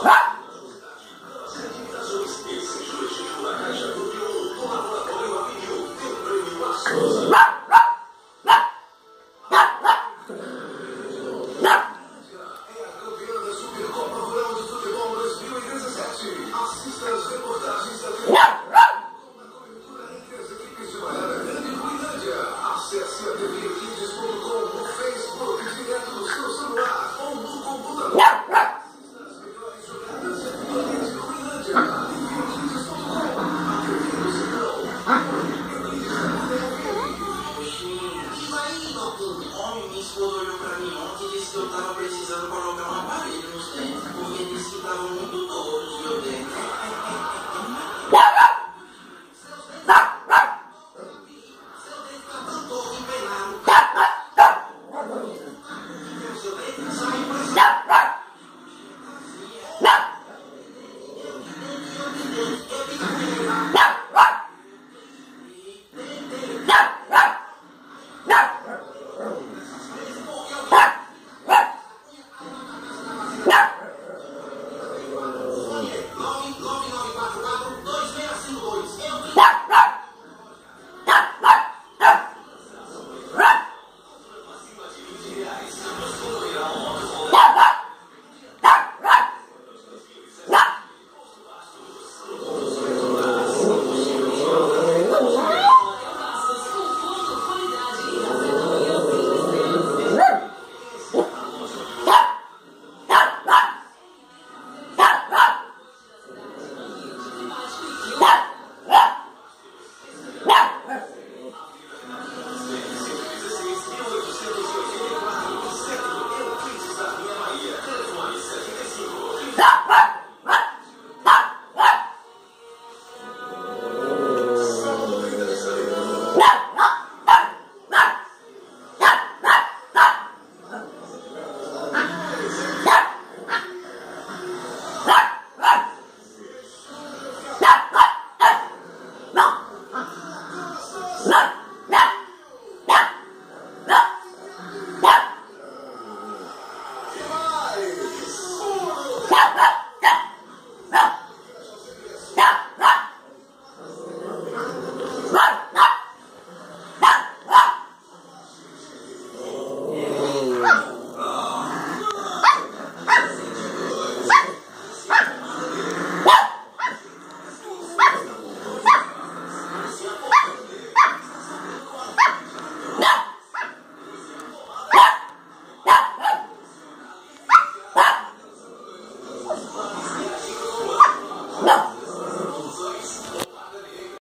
Huh? No!